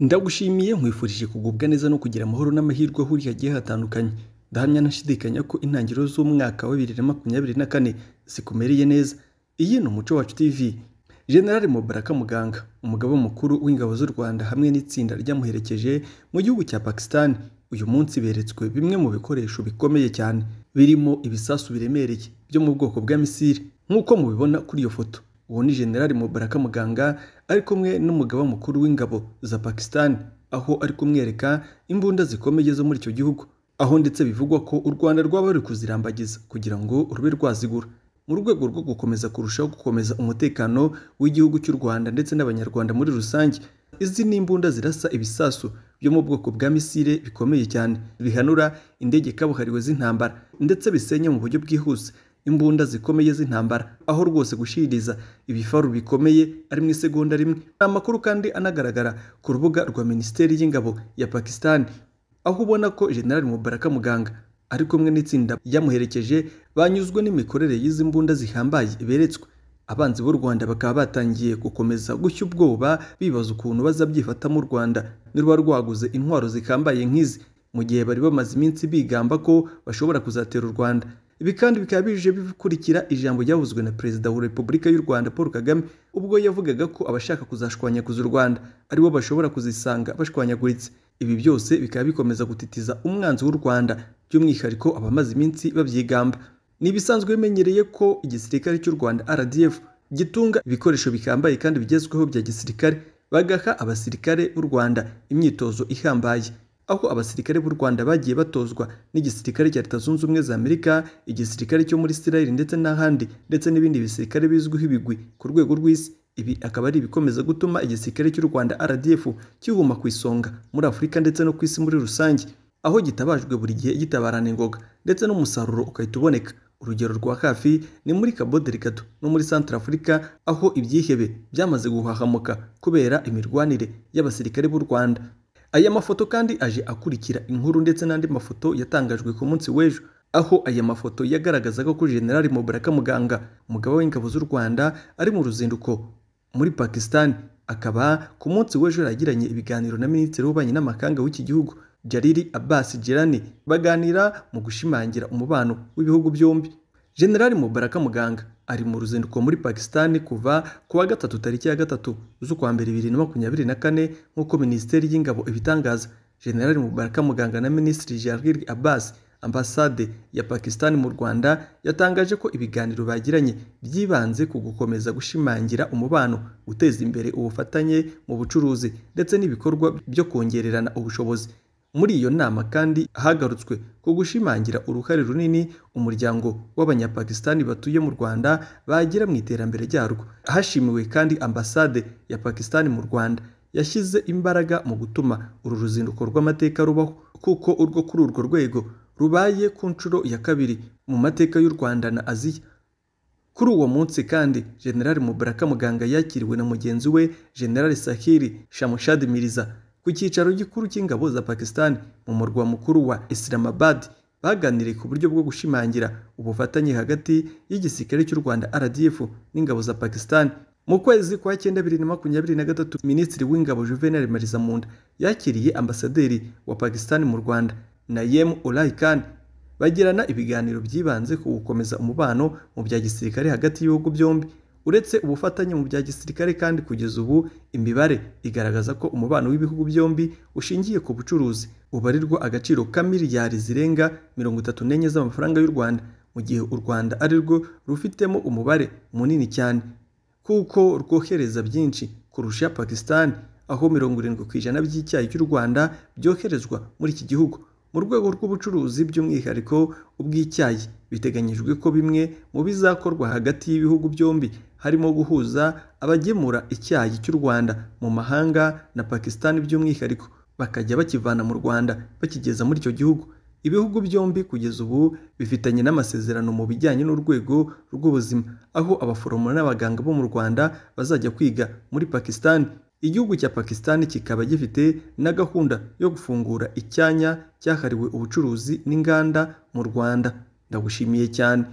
ndagushimiye nkwifurije kugubwa neza no kugira amahoro n'amahirwe aho uri hagiye hatandukanye. Ndahamya ntashidikanya ko intangiriro z'umwaka wa bibiri na makumyabiri na kane zikumereye neza. Iyi ni umuco wacu tv generali mubaraka muganga umugaba mukuru w'ingabo z'u rwanda hamwe n'itsinda ryamuherekeje mu gihugu cya pakistan. Uyu munsi beretswe bimwe mu bikoresho bikomeye cyane birimo ibisasu biremereye byo mu bwoko bwa misiri nk'uko mubibona kuri iyo foto. Uwo ni generali mubaraka muganga ari kumwe n'umugaba mukuru w'ingabo za pakistan. Aho ari kumwereka imbunda zikomeye zo muri icyo gihugu. Aho ndetse bivugwa ko u rwanda rwaba ruri kuzirambagiza kugira ngo rube rwazigura. Mu rwego rwo gukomeza kurushaho gukomeza umutekano w'igihugu cy'u rwanda ndetse n'abanyarwanda muri rusange izi ni imbunda zirasa ibisasu byo mu bwoko bwa misile bikomeye cyane. Bihanura indege kabuhariwe z'intambara ndetse bisenya mu buryo bwihuse. Imbunda zikomeye z'intambara. Aho rwose gushiriza ibifaru bikomeye ari mu isegonda rimwe. Ni amakuru kandi anagaragara ku rubuga rwa minisiteri y'ingabo ya pakistan aho ubona ko generali mubaraka muganga ari kumwe n'itsinda ryamuherekeje banyuzwe n'imikorere y'izi mbunda zihambaye beretswe abanzi b'u rwanda bakaba batangiye gukomeza gushya ubwoba bibaza ukuntu bazabyifatamo u rwanda. Niruba rwaguze intwaro zikambaye nk'izi. Mu gihe bari bamaze iminsi bigamba ko bashobora kuzatera u rwanda. Ibi kandi bikaba bije bikurikira ijambo ryavuzwe na perezida wa repubulika y'u rwanda paul kagame ubwo yavugaga ko abashaka kuzashwanyaguza u rwanda ari bo bashobora kuzisanga bashwanyaguritse. Ibi byose bikaba bikomeza gutitiza umwanzi w'u rwanda by'umwihariko abamaze iminsi babyigamba. Ni ibisanzwe bimenyereye ko igisirikare cy'u rwanda rdf gitunga ibikoresho bikambaye kandi bigezweho bya gisirikare bagaha abasirikare b'u rwanda imyitozo ihambaye. Aho abasirikare b'u rwanda bagiye batozwa n'igisirikare cya leta zunze ubumwe za amerika igisirikare cyo muri isirayeli ndetse n'ahandi ndetse n'ibindi bisirikare bizwiho ibigwi ku rwego rw'isi. Ibi akaba ari ibikomeza gutuma igisirikare cy'u rwanda rdf kihuma ku isonga muri afurika ndetse no ku isi muri rusange aho gitabajwe buri gihe gitabarana ingoga ndetse n'umusaruro ugahita uboneka. Urugero rwa hafi ni muri cabo delgado no muri centre afurika aho ibyihebe byamaze guhahamuka kubera imirwanire y'abasirikare b'u rwanda. Aya mafoto kandi aje akurikira inkuru ndetse n'andi mafoto yatangajwe ku munsi w'ejo. Aho aya mafoto yagaragazaga ko generali mubaraka muganga umugaba w'ingabo z'u rwanda ari mu ruzinduko muri pakistan. Akaba ku munsi w'ejo yagiranye ibiganiro na minisitiri w'ububanyi n'amahanga w'iki gihugu jariri abbas jirani baganira mu gushimangira umubano w'ibihugu byombi. Generali mubaraka muganga ari mu ruzinduko muri pakistan kuva ku wa gatatu tariki ya gatatu z'ukwa mbere bibiri na makumyabiri na kane nk'uko minisiteri y'ingabo ibitangaza. Generali mubaraka muganga na minisitiri jariri abbas ambasade ya pakistan mu rwanda yatangaje ko ibiganiro bagiranye byibanze ku gukomeza gushimangira umubano guteza imbere ubufatanye mu bucuruzi ndetse n'ibikorwa byo kongererana ubushobozi. Muri iyo nama kandi hagarutswe ku gushimangira uruhare runini umuryango w'abanyapakistani batuye mu rwanda bagira mu iterambere ryarwo. Hashimiwe kandi ambasade ya pakistani mu rwanda. Yashyize imbaraga mu gutuma uru ruzinduko rw'amateka rubaho kuko urwo kuri urwo rwego rubaye ku nshuro ya kabiri mu mateka y'u rwanda na aziya. Kuri uwo munsi kandi generali mubaraka muganga yakiriwe na mugenzi we generali sahiri shamushad miriza ku cyicaro gikuru cy'ingabo za pakistan mu murwa mukuru wa islamabad baganiriye ku buryo bwo gushimangira ubufatanye hagati y'igisirikare cy'u rwanda rdf n'ingabo za pakistan. Mu kwezi kwa cyenda bibiri na makumyabiri na gatatu minisitiri w'ingabo juvenal marizamunda yakiriye ambasaderi wa pakistan mu rwanda nayem ulayi khan. Bagirana ibiganiro byibanze ku gukomeza umubano mu bya gisirikare hagati y'ibihugu byombi. Uretse ubufatanye mu bya gisirikare kandi kugeza ubu imibare igaragaza ko umubano w'ibihugu byombi ushingiye ku bucuruzi. Ubarirwa agaciro ka miliyari zirenga mirongo itatu n'enye z'amafaranga y'u rwanda. Mu gihe u rwanda ari rwo rufitemo umubare munini cyane kuko rwohereza byinshi kurusha pakistan aho mirongo irindwi ku ijana by'icyayi cy'u rwanda byoherezwa muri iki gihugu. Mu rwego rw'ubucuruzi by'umwihariko ubw'icyayi biteganyijwe ko bimwe mu bizakorwa hagati y'ibihugu byombi harimo guhuza abagemura icyayi cy'u rwanda mu mahanga na pakistan by'umwihariko bakajya bakivana mu rwanda bakigeza muri icyo gihugu. Ibihugu byombi kugeza ubu bifitanye n'amasezerano mu bijyanye n'urwego rw'ubuzima aho abaforomo n'abaganga bo mu rwanda bazajya kwiga muri pakistan igihugu cya pakistan kikaba gifite na gahunda yo gufungura icyanya cyahariwe ubucuruzi n'inganda mu rwanda. Ndagushimiye cyane.